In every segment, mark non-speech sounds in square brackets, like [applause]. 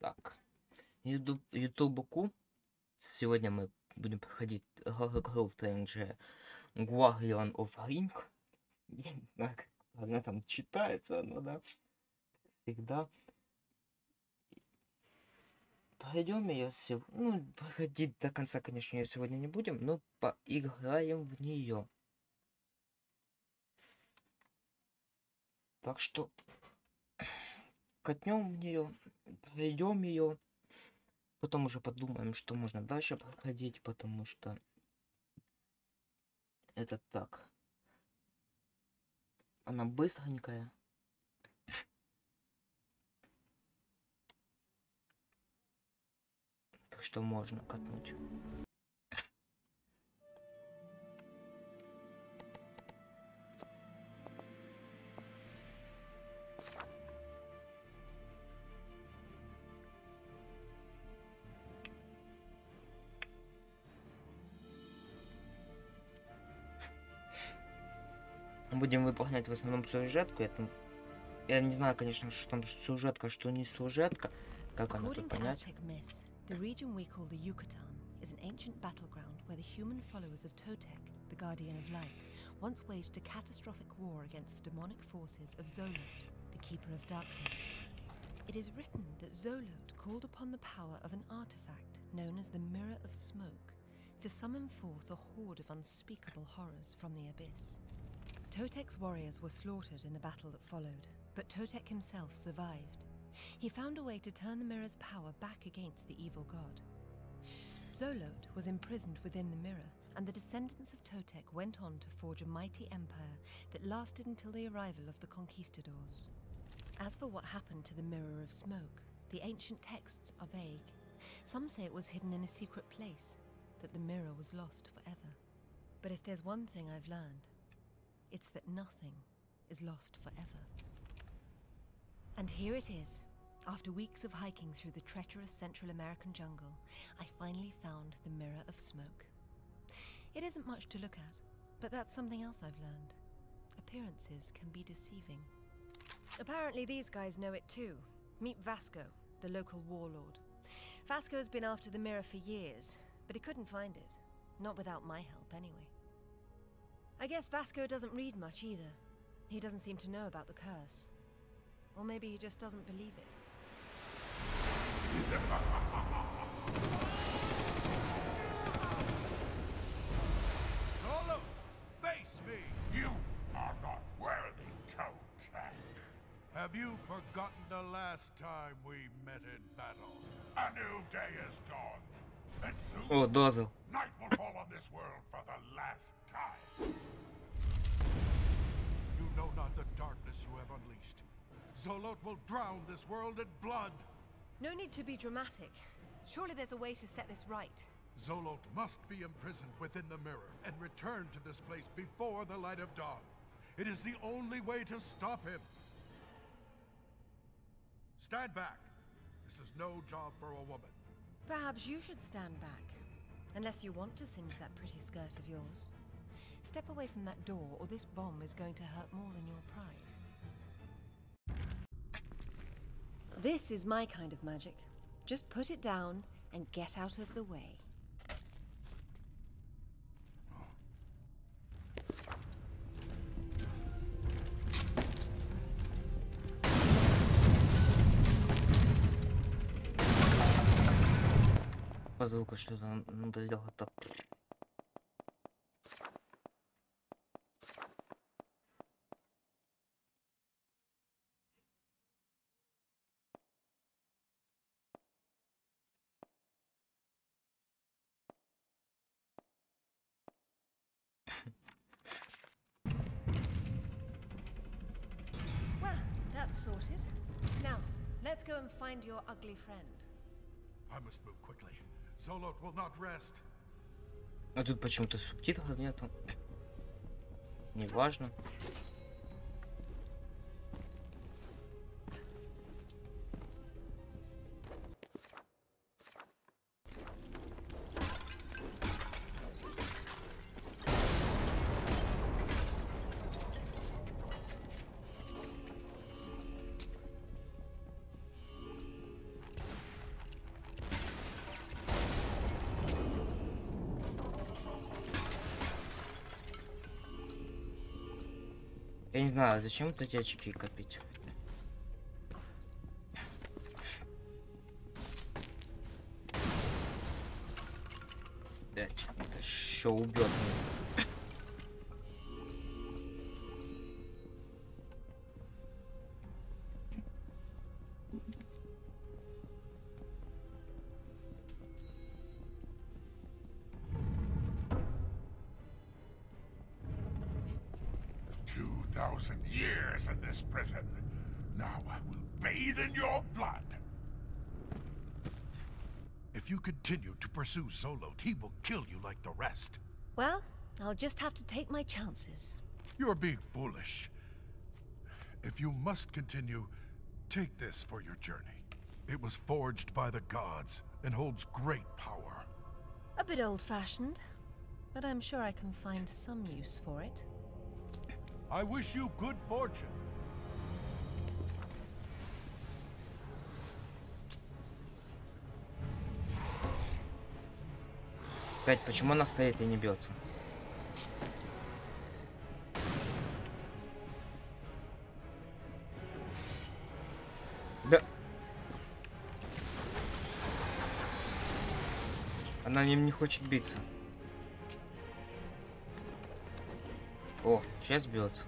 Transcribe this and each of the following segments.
Так. Ютуб, Ютубку. Сегодня мы будем проходить игру в TNG Guardian of Ring. Я не знаю, как она там читается, но да. Всегда. Пройдем ее сегодня. Ну, проходить до конца, конечно, ее сегодня не будем, но поиграем в нее. Так что катнем в нее, пройдем ее. Потом уже подумаем, что можно дальше проходить, потому что это так. Она быстренькая. Так что можно катнуть. Будем выполнять в основном сюжетку. Я, там... я не знаю, конечно, что там сюжетка, что не сюжетка. Как она тут понять? The region we call the Yucatan is an ancient battleground where the human followers of Totec, the Guardian of Light, once waged a catastrophic war against the demonic forces of Zolot, the Keeper of Darkness. It is written that Zolot called upon the power of an artifact known as the Mirror of Smoke to summon forth a horde of unspeakable horrors from the abyss. Totec's warriors were slaughtered in the battle that followed, but Totec himself survived. He found a way to turn the mirror's power back against the evil god. Zolot was imprisoned within the mirror, and the descendants of Totec went on to forge a mighty empire that lasted until the arrival of the conquistadors. As for what happened to the Mirror of Smoke, the ancient texts are vague. Some say it was hidden in a secret place, that the mirror was lost forever. But if there's one thing I've learned, it's that nothing is lost forever. And here it is. After weeks of hiking through the treacherous Central American jungle, I finally found the Mirror of Smoke. It isn't much to look at, but that's something else I've learned. Appearances can be deceiving. Apparently, these guys know it too. Meet Vasco, the local warlord. Vasco's been after the mirror for years, but he couldn't find it. Not without my help, anyway. I guess Vasco doesn't read much either. He doesn't seem to know about the curse. Or maybe he just doesn't believe it. [laughs] Solo, face me! You are not worthy, Totec. Have you forgotten the last time we met in battle? A new day is dawned, Oh, Night will fall on this world for the last time. You know not the darkness you have unleashed. Zolot will drown this world in blood. No need to be dramatic. Surely there's a way to set this right. Zolot must be imprisoned within the mirror and returned to this place before the light of dawn. It is the only way to stop him. Stand back. This is no job for a woman. Perhaps you should stand back. Unless you want to singe that pretty skirt of yours. Step away from that door, or this bomb is going to hurt more than your pride. This is my kind of magic. Just put it down and get out of the way. По звуку что-то надо сделать так. Well, that's sorted. Now, let's go and find your ugly friend. I must move quickly. А тут почему-то субтитров нету. Неважно. Я не знаю, зачем тут эти очки копить. Блять, это еще убьет continue to pursue Solot, he will kill you like the rest. Well, I'll just have to take my chances. You're being foolish. If you must continue, take this for your journey. It was forged by the gods and holds great power. A bit old fashioned, but I'm sure I can find some use for it. I wish you good fortune. Опять, почему она стоит и не бьется? Да. Она ним не хочет биться. О, сейчас бьется.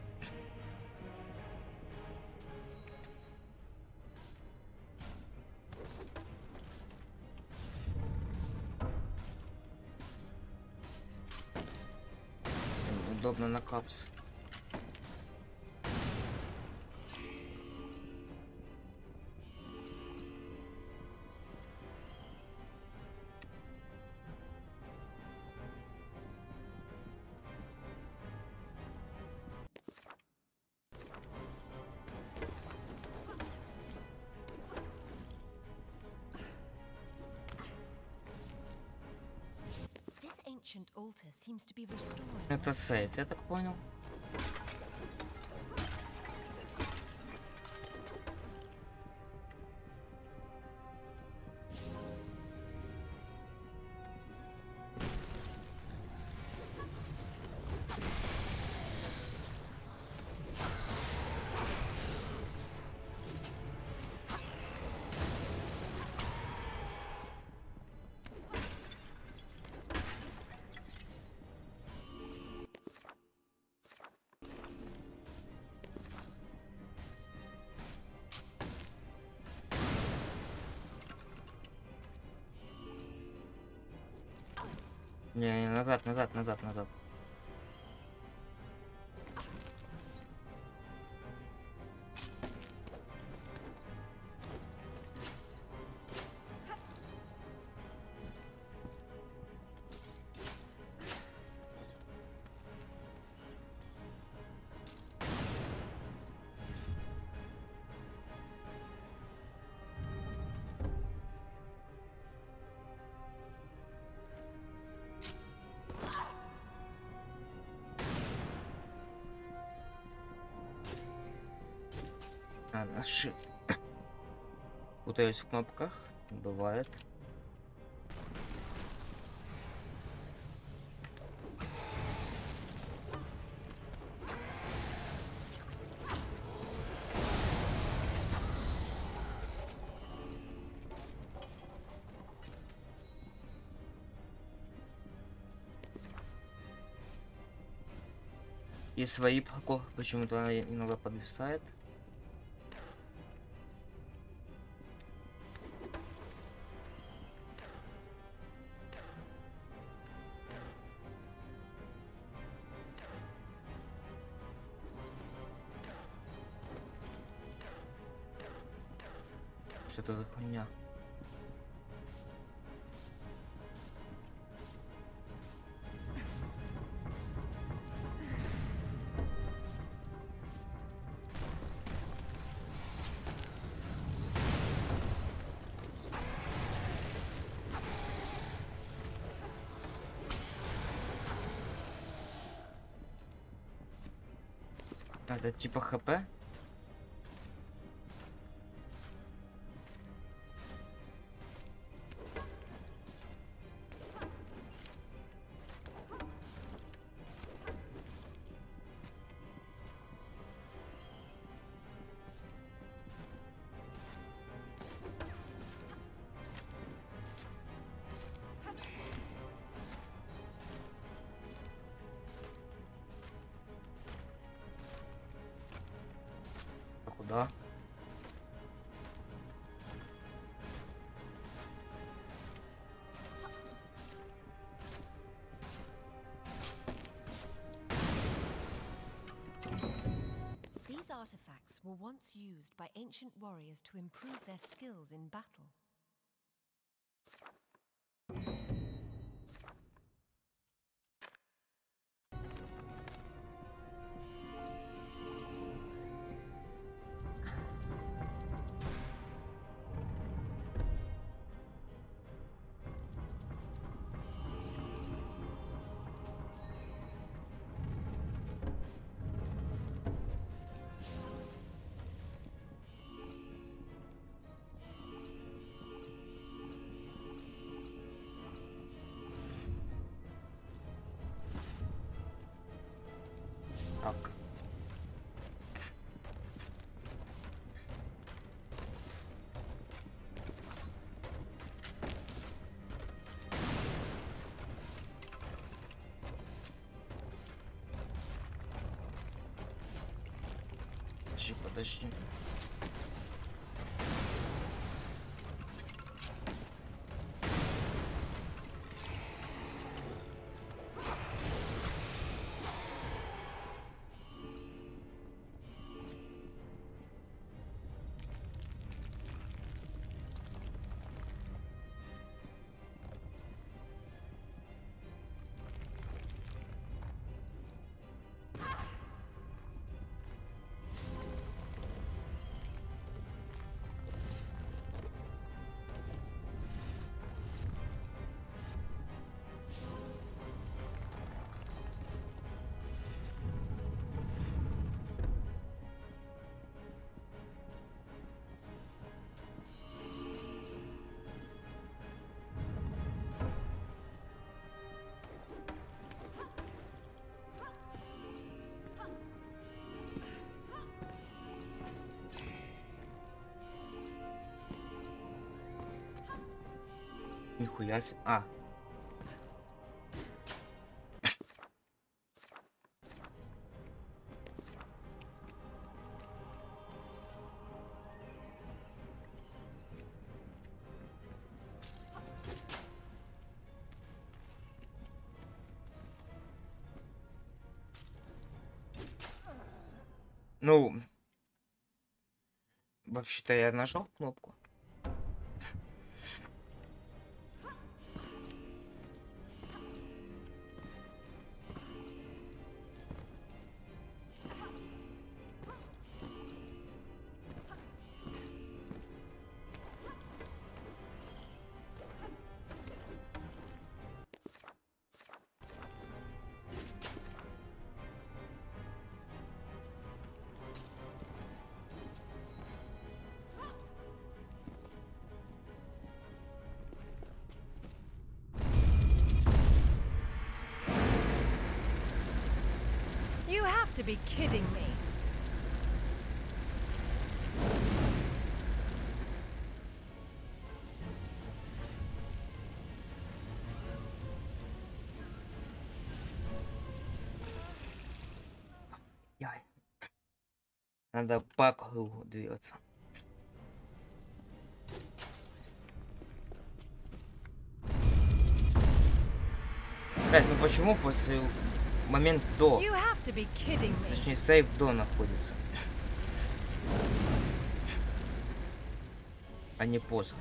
times. Это сейф, я так понял. Назад, назад, назад, назад. А, на shift. В кнопках. Бывает. И свои паркур почему-то иногда подвисает. Типа хп? Ancient warriors to improve their skills in battle. Подожди, подожди. Нихуя себе. А. Ну, вообще-то я нажал кнопку. Кругу двигаться. Блять, ну почему после момент до, точнее сейф до находится, а не после.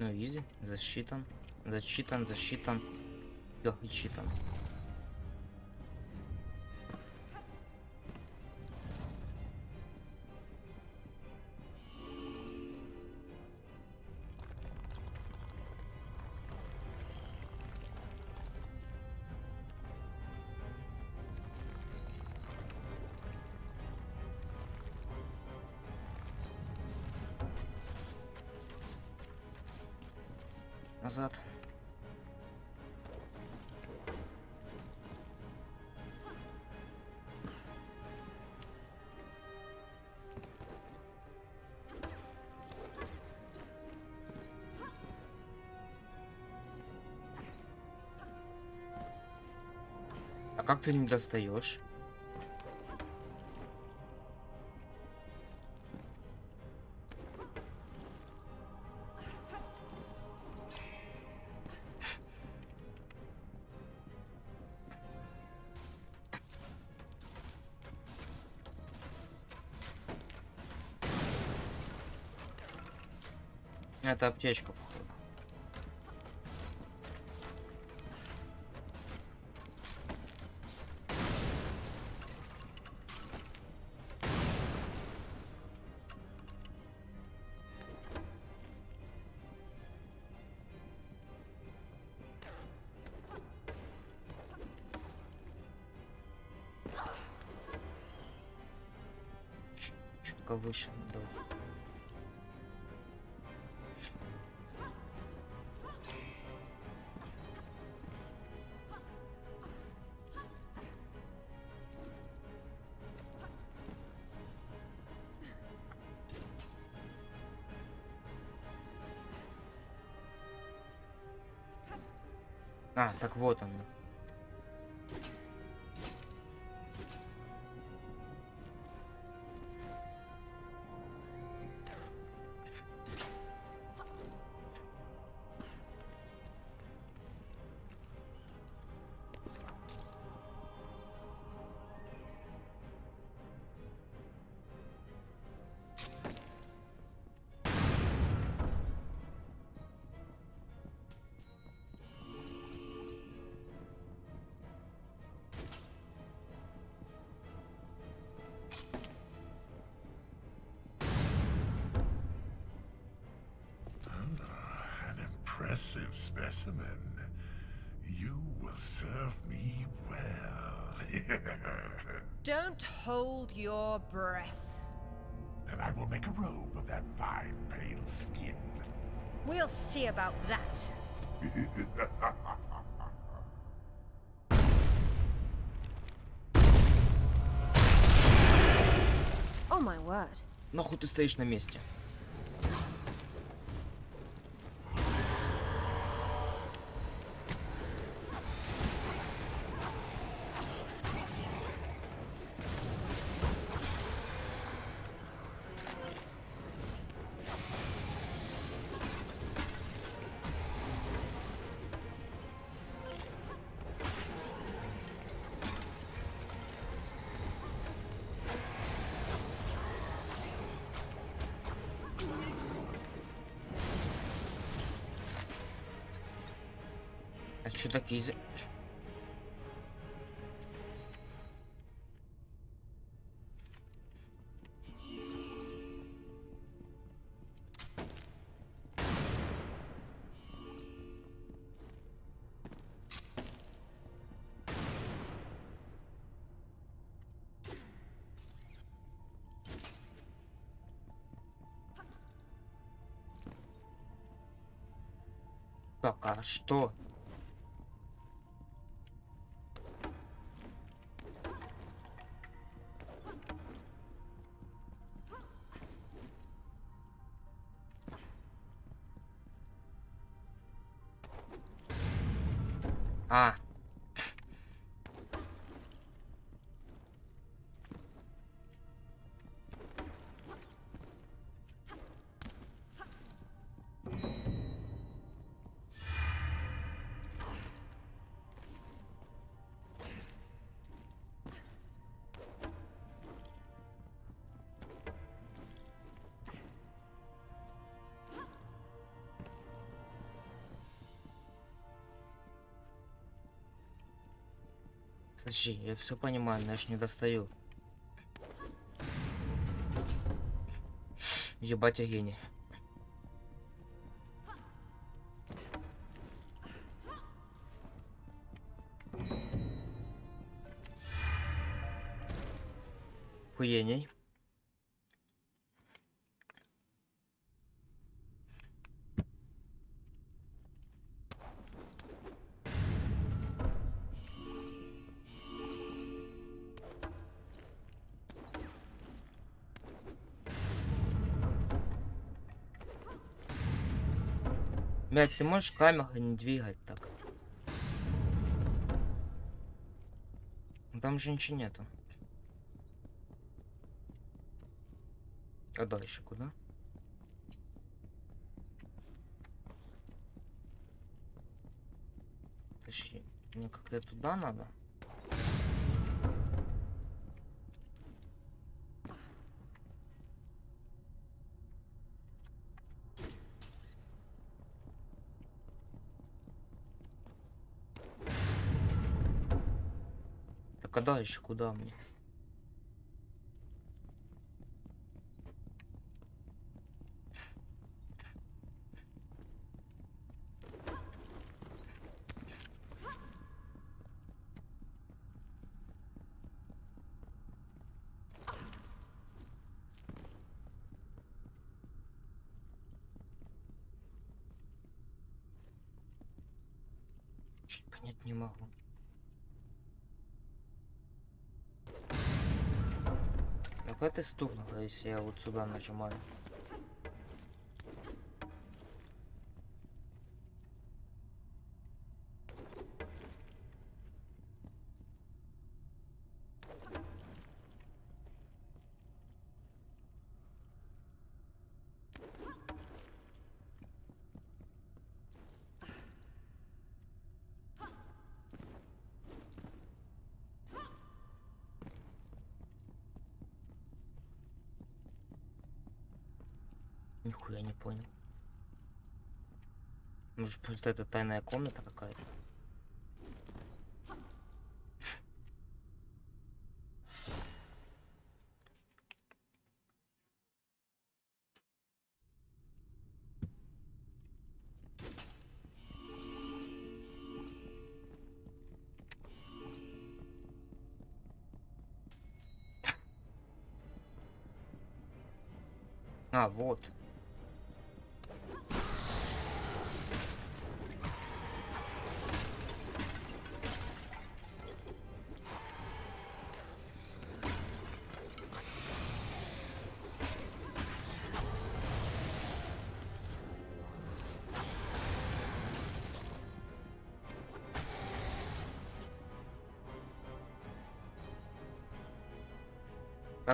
Ну, изи, засчитан, засчитан, засчитан, все, считан. назад. Ты не достаешь? Это аптечка, Выше надо. А, так вот он. impressive specimen. You will serve me well. [laughs] Don't hold your breath. then I will make a robe of that fine, pale skin. We'll see about that. [laughs] oh my word. Нахуй ты стоишь на месте? Такие за... Так, а что? А. Подожди, я все понимаю, но я ж не достаю. Ебать, я гений. Хуений. Блять, ты можешь камеру не двигать так? Ну, Там же ничего нету. А дальше куда? Подожди, мне как-то туда надо? А дальше куда мне? Чуть понять не могу. А как ты стукнула, если я вот сюда нажимаю? Нихуя не понял. Может просто это тайная комната какая-то? А, вот.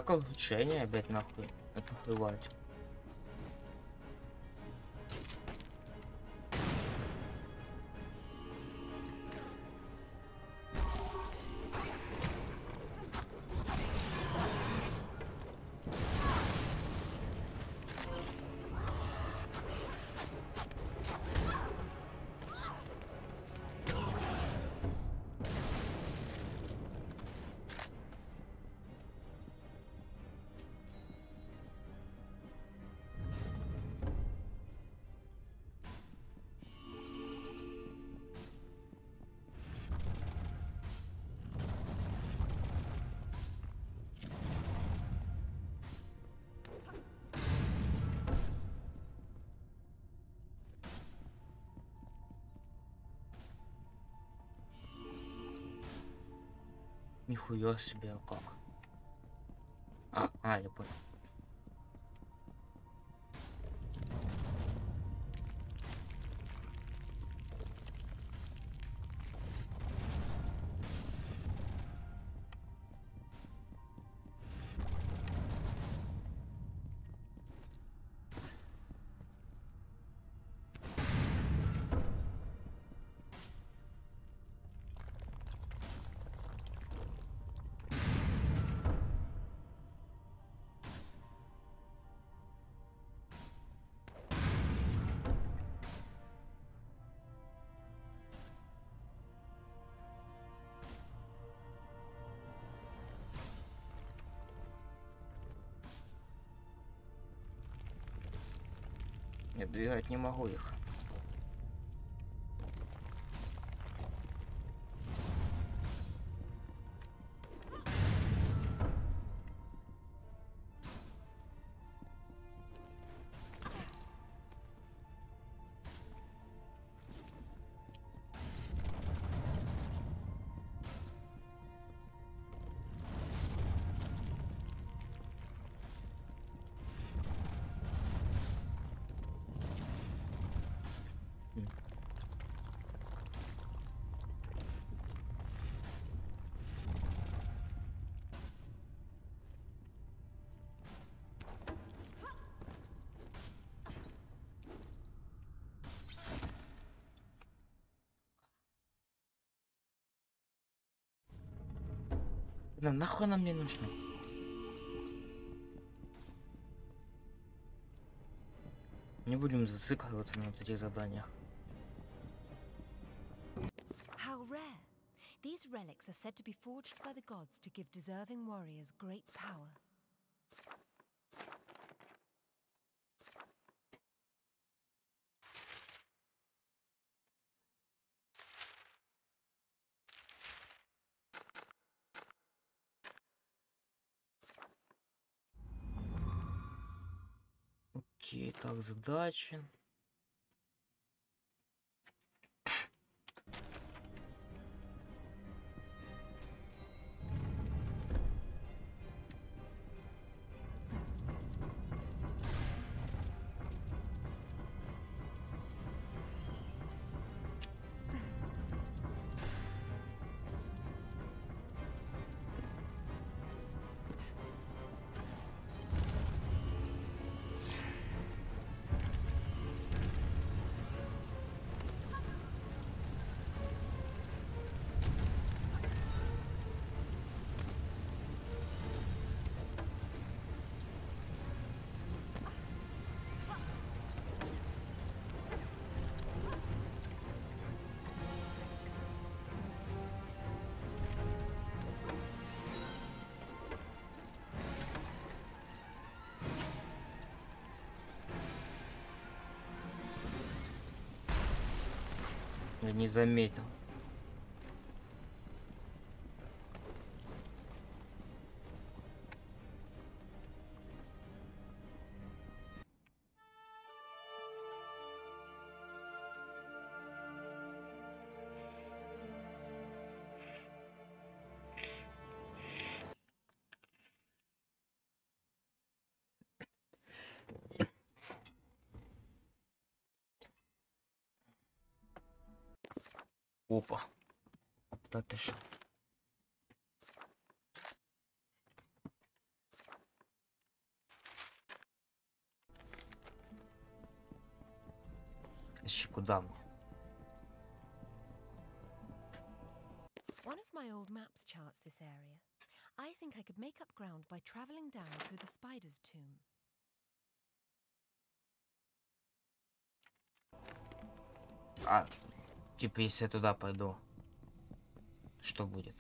Как улучшение опять нахуй открывать? Нихуя себе, а как? А, а, я понял. Двигать не могу их. Ладно, нахуй она мне нужна? Не будем зацикливаться на вот этих заданиях. How rare! These relics are said to be forged by the gods to give deserving warriors great power. Окей, так, задачи. Не заметил. Опа. Да ты шо? Еще куда мне? One of my old maps charts this area. I think I could make up ground by traveling down through the spider's tomb. А, типа, если я туда пойду, что будет?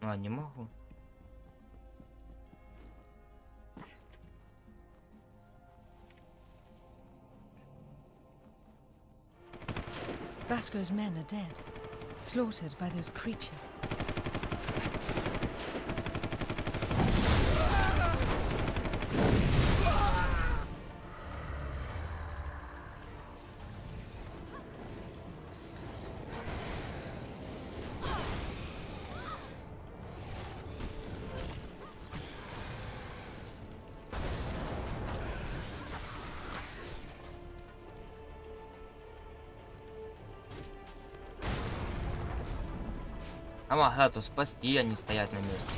А, не могу. Vasco's men are dead, slaughtered by those creatures. Амагату спасти, а не стоять на месте.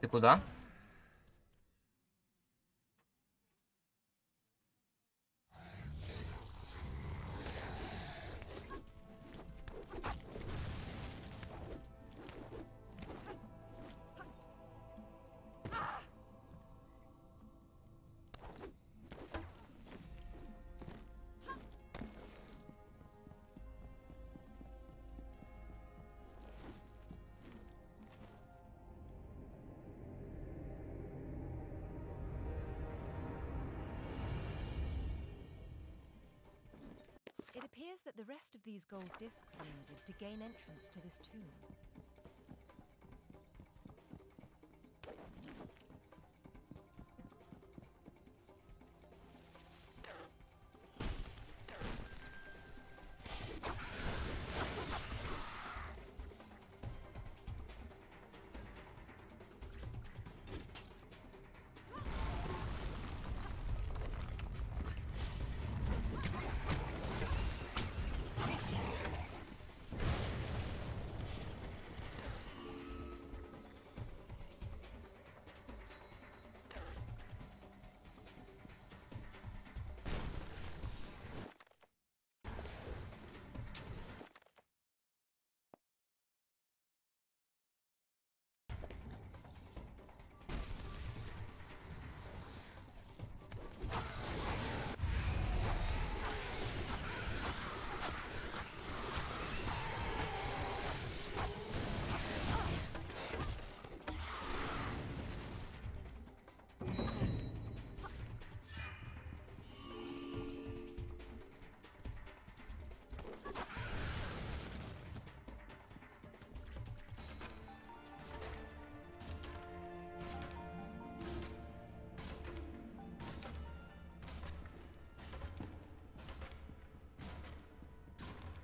Ты куда? These gold discs are needed to gain entrance to this tomb.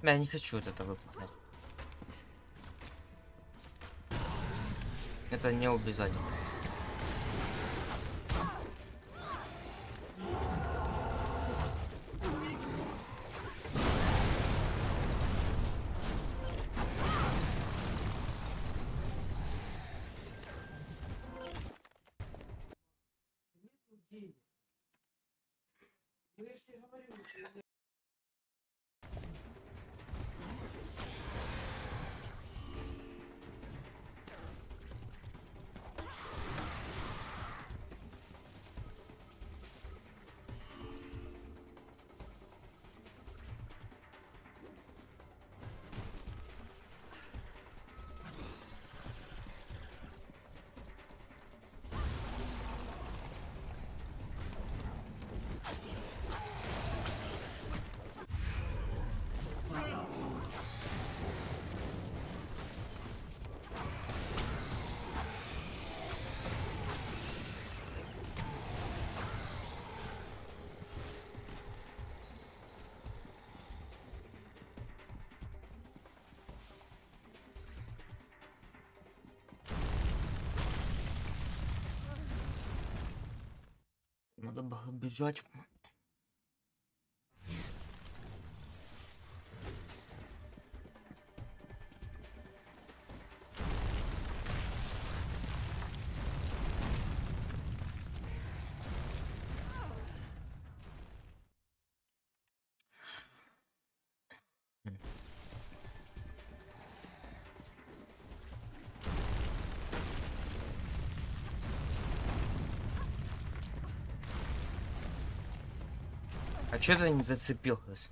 Я не хочу от этого выполнять. Это не обязательно. Надо бежать. Ты не зацепилась?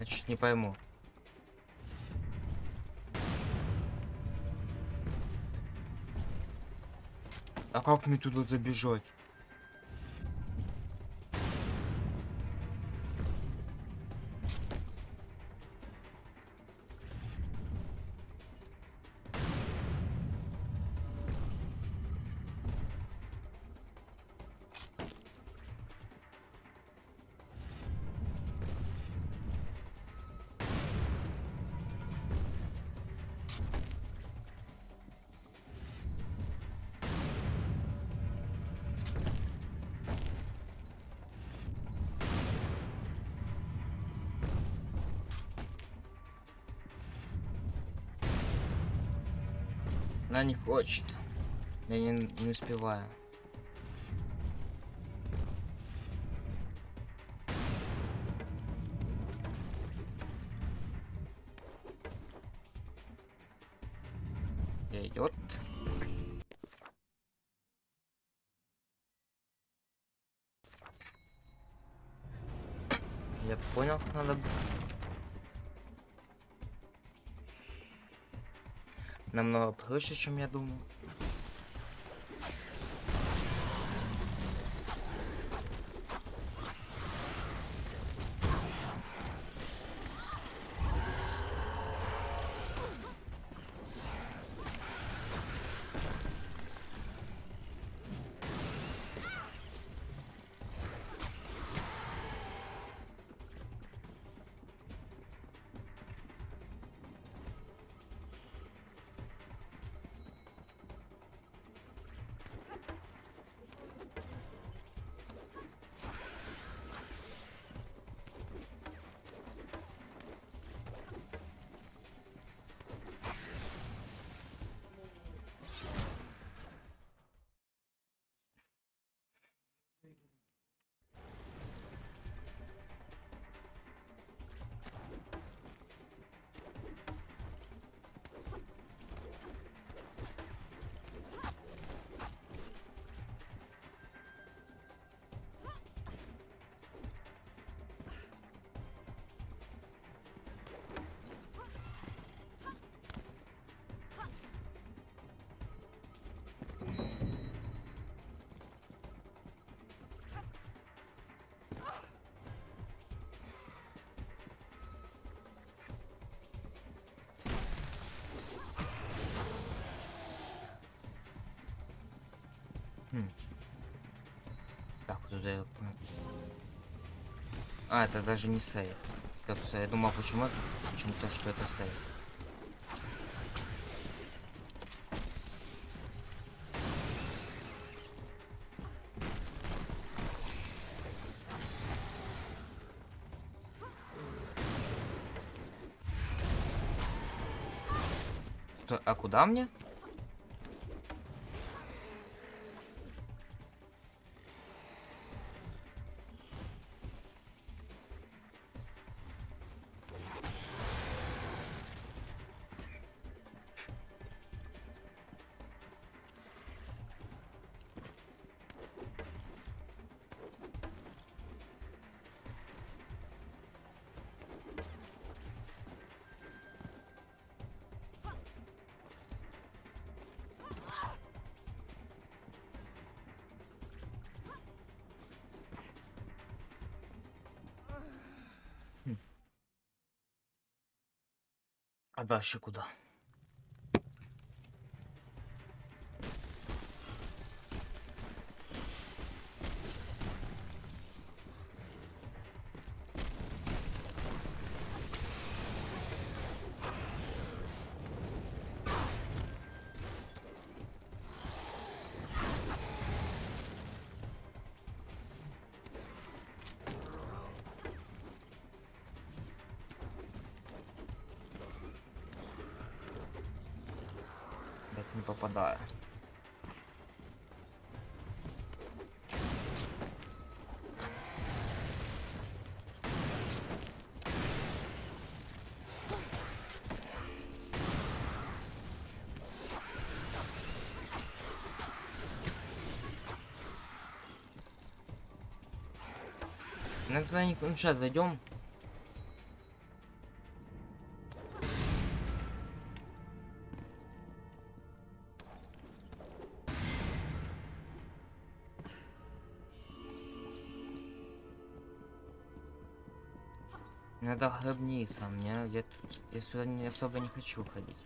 Значит, не пойму. А как мне туда забежать? Хочет. Я не, не успеваю. Идет. Я понял, как надо. Проще, чем я думал. Туда я понял. А, это даже не сейв? Я думал, почему почему-то, что это. Что- А куда мне? А Тогда не... ну, сейчас зайдем. Надо гробница, мне я, я сюда не особо не хочу ходить.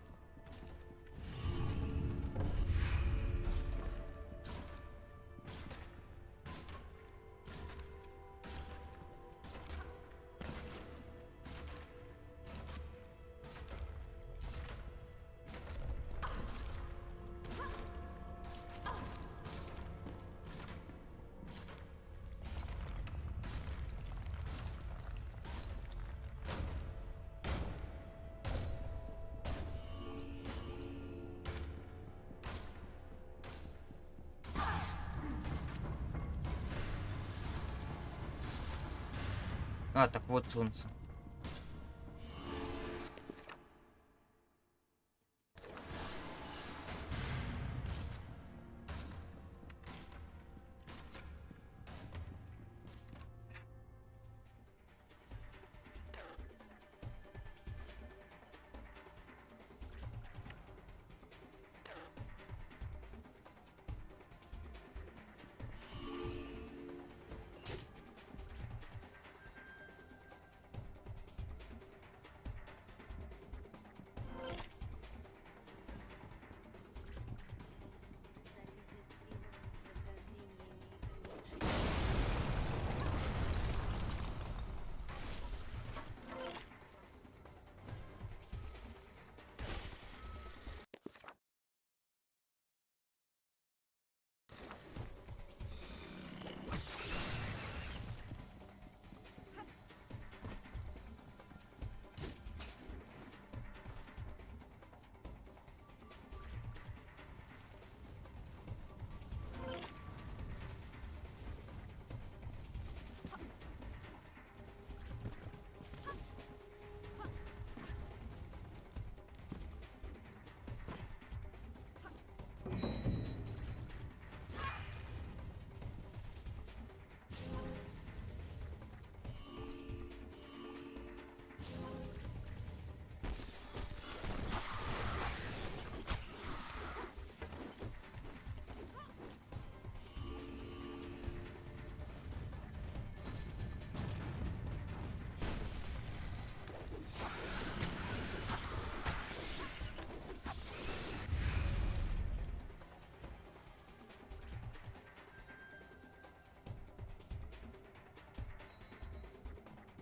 Вот солнце.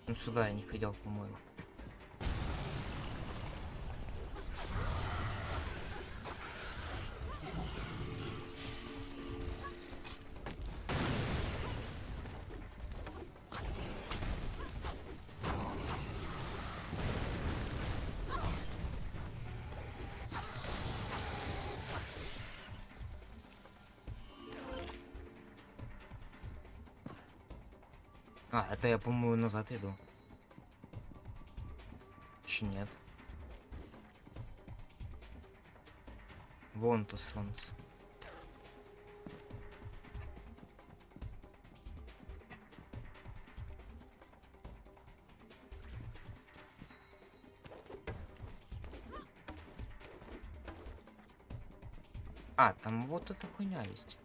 Ну сюда я не ходил, по-моему. А, это я, по-моему, назад иду. Чи нет? Вон то солнце. А, там вот эта хуйня есть.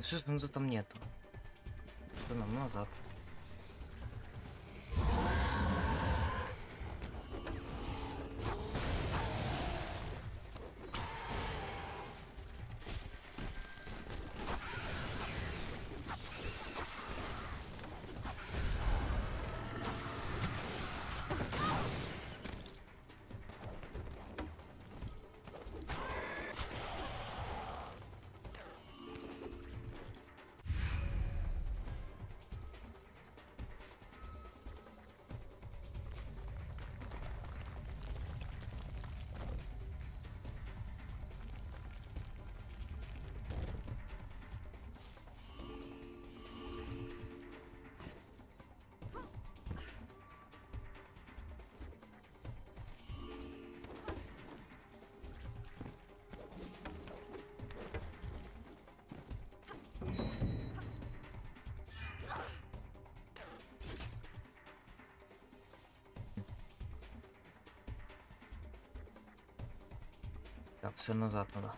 Ну все, снизу там нету. Что нам назад? Так, все назад надо.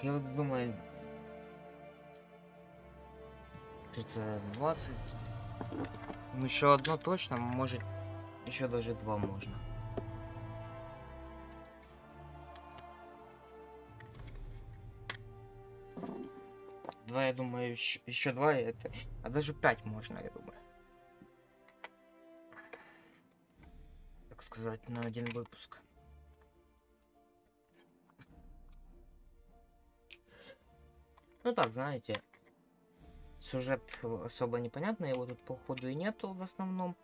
Так, я вот думаю... 30, Ну, еще одно точно, может, еще даже два можно. Два, я думаю, еще два это, а даже пять можно, я думаю. Так сказать, на один выпуск. Ну так, знаете, сюжет особо непонятный, его тут походу и нету в основном.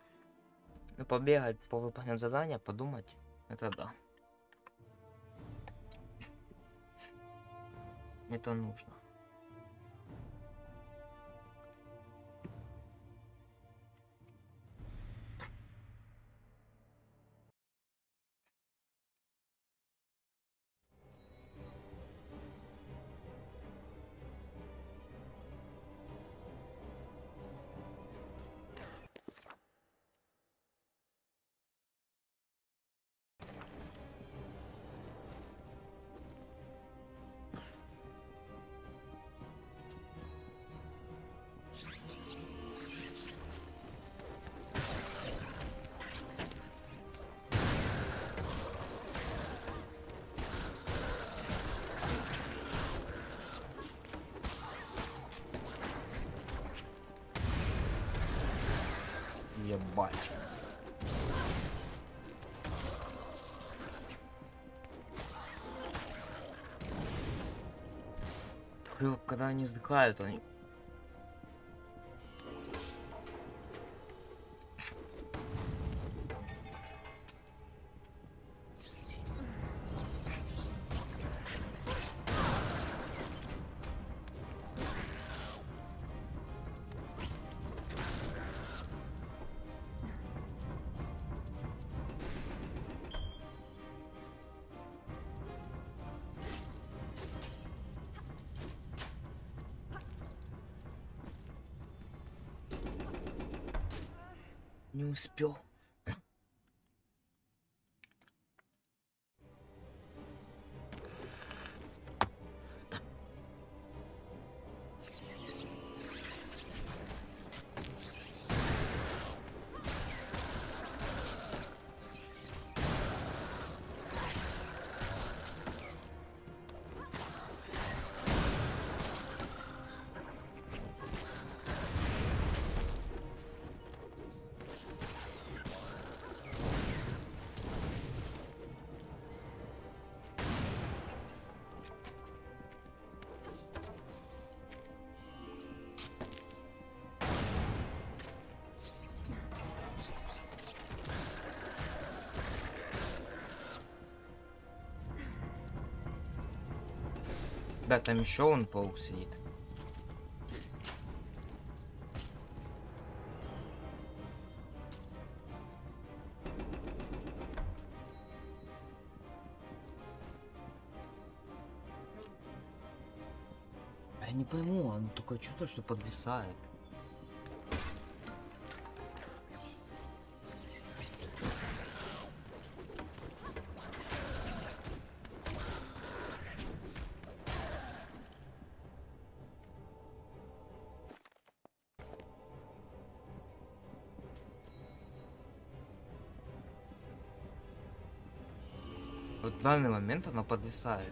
Ну, побегать, повыполнять задания, подумать, это да. Это нужно. Когда они сдыхают, они... Не успел. Да, там еще он паук сидит. Я не пойму, оно такое чувство, что подвисает. Момент оно подвисает.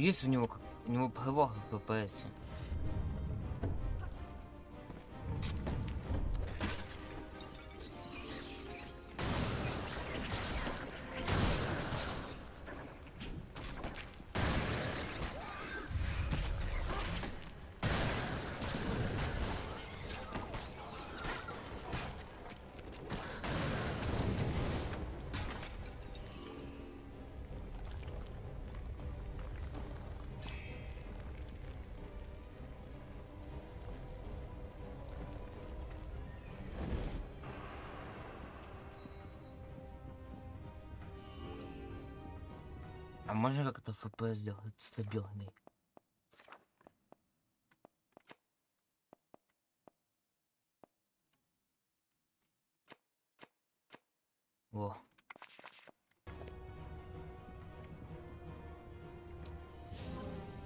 Есть у него у него провал в ППС. А можно как-то FPS сделать стабильный? Во.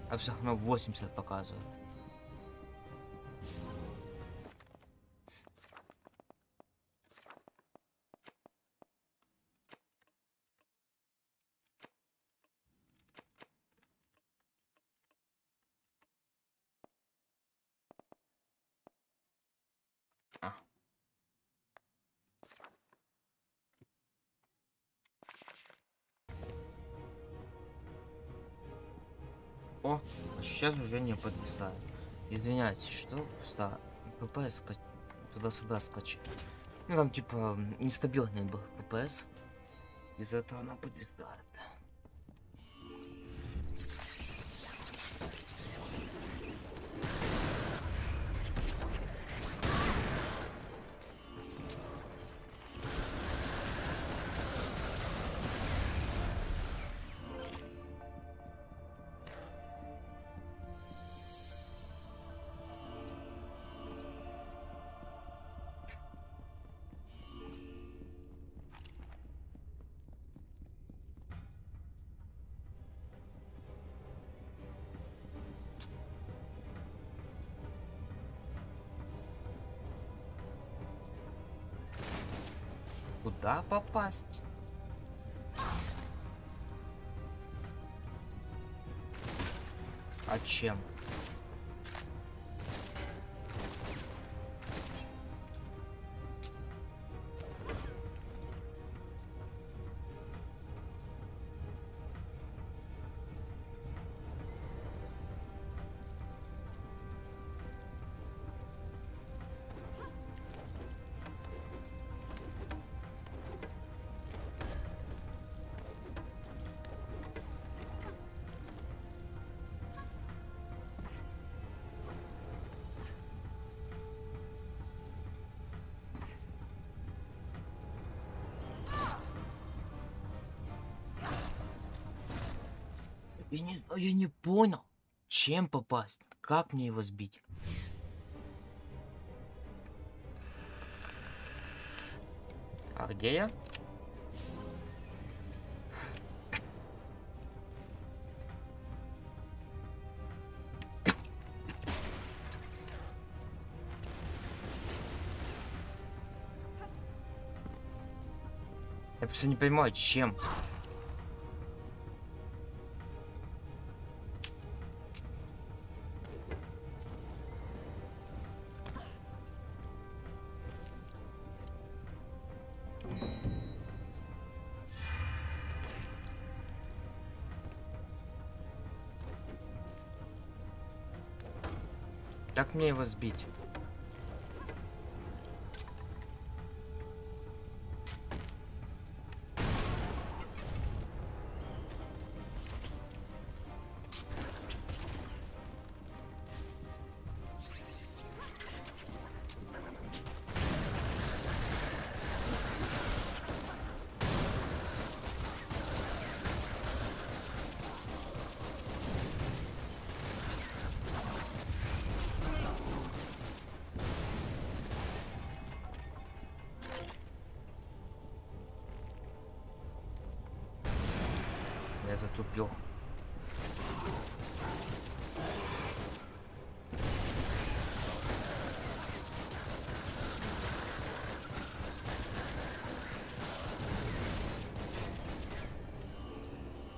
А все равно 80 показывает. Сейчас уже не подвисает. Извиняйте, что ста FPS ска- туда-сюда скачать. Ну там типа нестабильный был FPS. Из-за этого она подвисает. Куда попасть? А чем? Не знаю, я не понял. Чем попасть? Как мне его сбить? А где я? Я просто не понимаю, чем. Мне его сбить? Я затупил.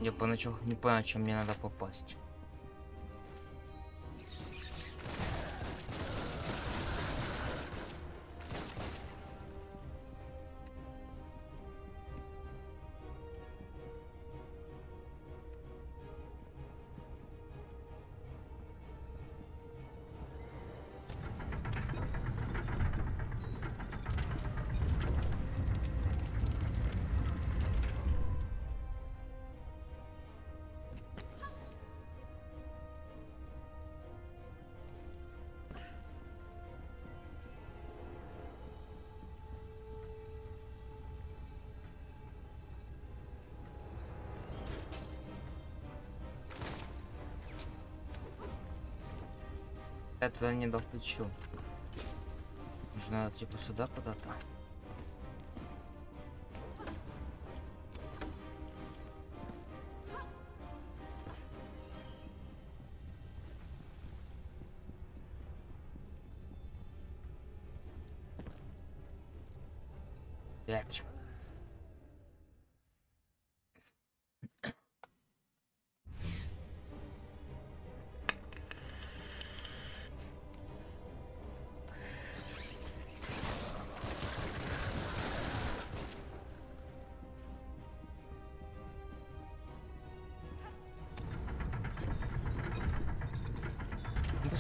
Я поначалу не понял, чем мне надо попасть. Туда не долечу. Нужно типа сюда куда-то.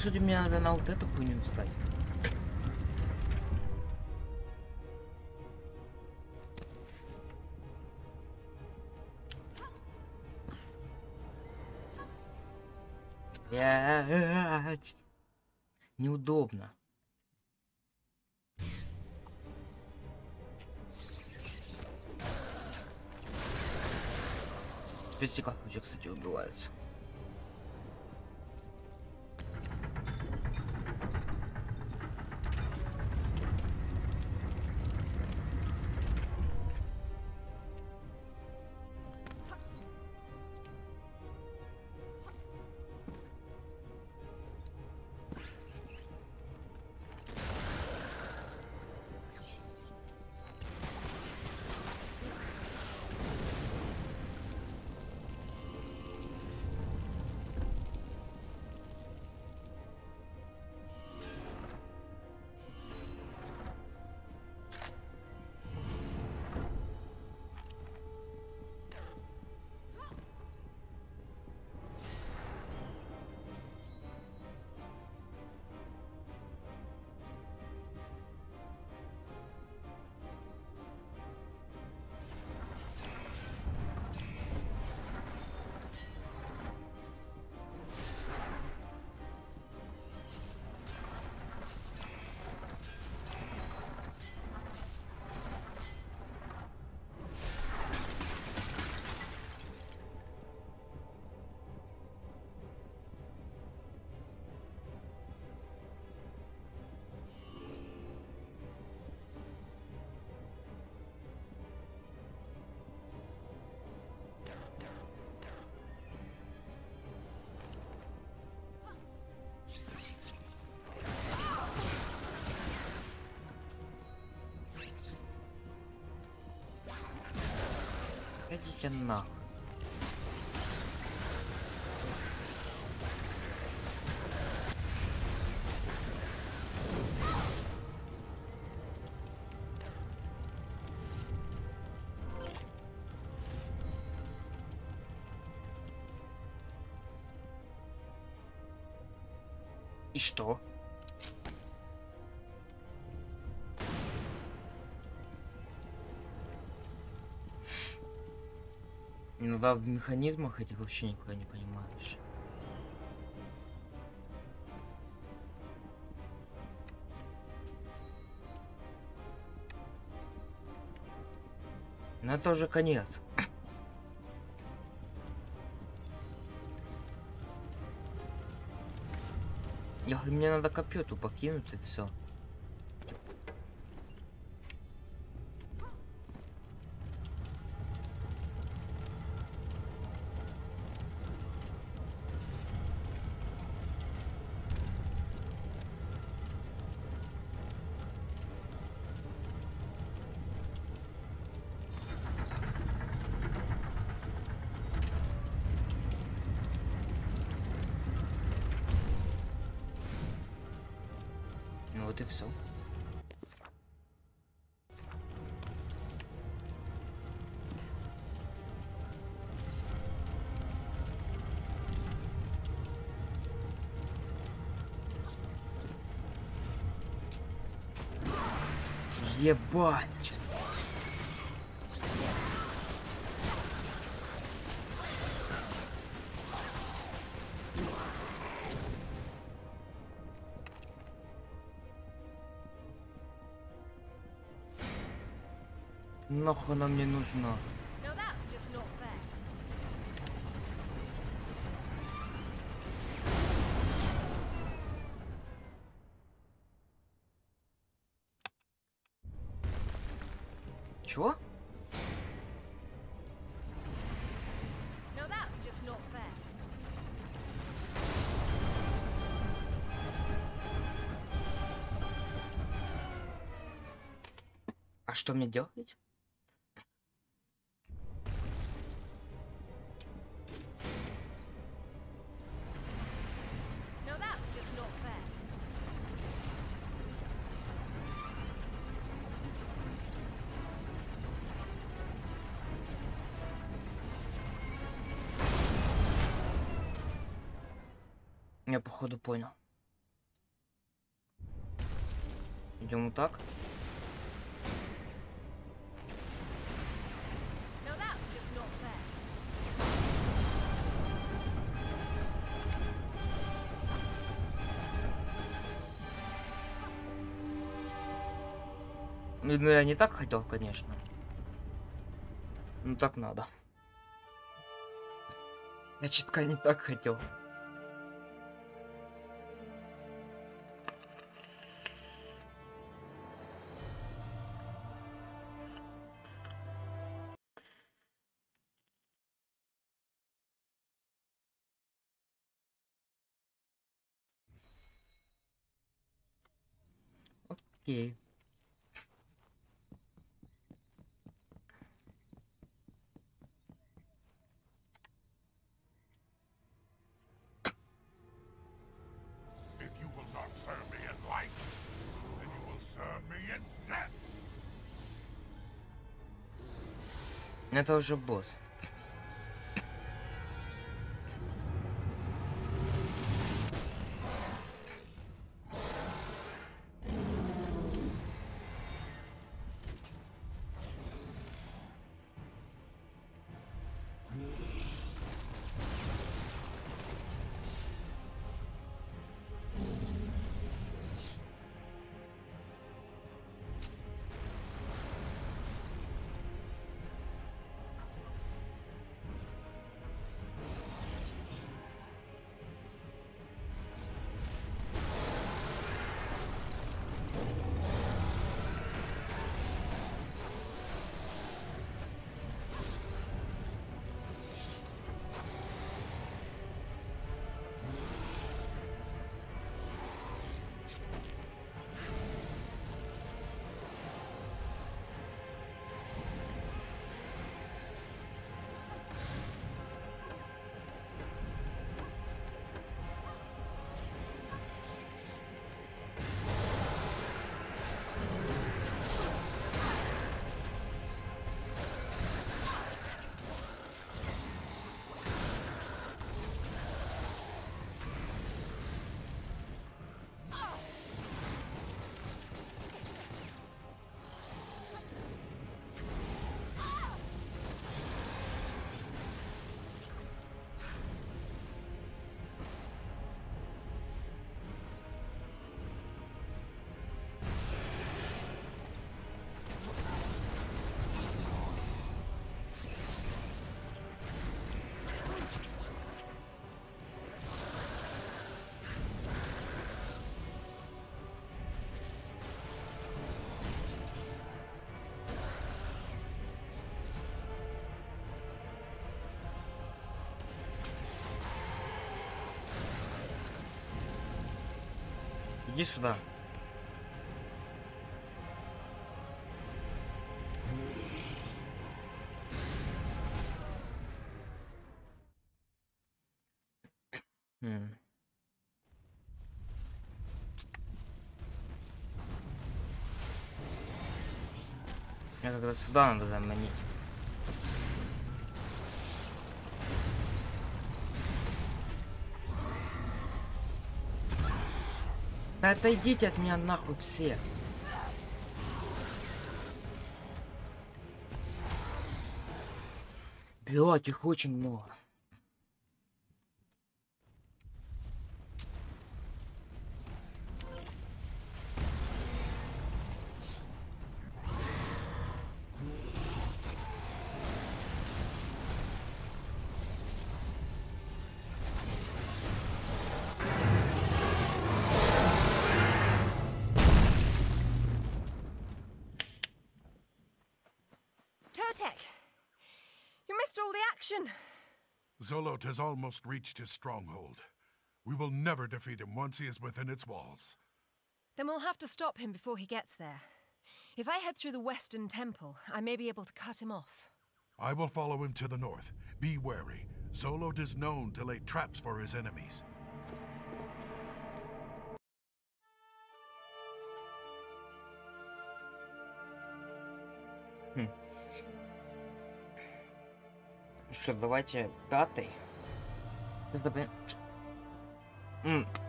судя, мне надо на вот эту хуйню встать. Блять. Неудобно. Спасибо, куча, кстати, убивается. Идите нахуй. И что? Иногда в механизмах этих вообще никуда не понимаешь. Но это уже конец. Я, мне надо копье тупо кинуть и все. Ебать! Нахуй она мне нужна? Что мне делать? Я походу понял. Идем вот так. Ну, я не так хотел, конечно. Ну, так надо. Я чутка не так хотел. Окей. If Это уже босс. Иди сюда. Мне тогда сюда надо заманить. Отойдите от меня нахуй все. Блять, их очень много. Totek! You missed all the action! Zolot has almost reached his stronghold. We will never defeat him once he is within its walls. Then we'll have to stop him before he gets there. If I head through the Western Temple, I may be able to cut him off. I will follow him to the north. Be wary. Zolot is known to lay traps for his enemies. Hmm. Что, давайте пятый.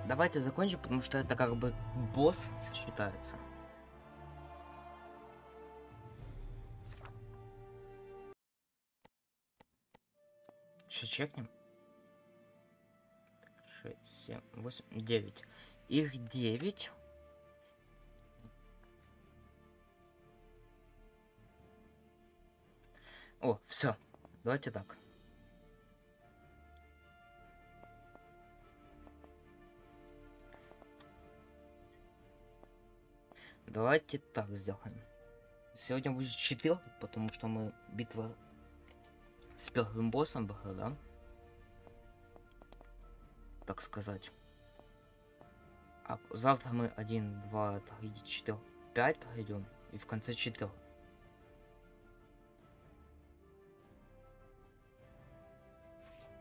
Давайте закончим, потому что это как бы босс считается. Сейчас чекнем. 6, 7, 8, 9. Их 9. О, все. Давайте так. Давайте так сделаем. Сегодня будет 4, потому что мы битва с первым боссом была, да? Так сказать. А завтра мы 1, 2, 3, 4, 5 пройдем. И в конце 4.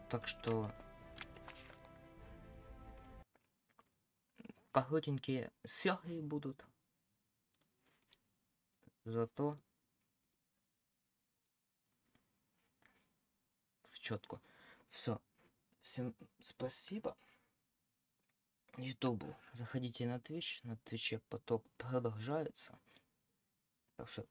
Так что... Коротенькие серии будут. Зато... В четко. Все. Всем спасибо. Ютубу. Заходите на Twitch. На Твиче поток продолжается. Так что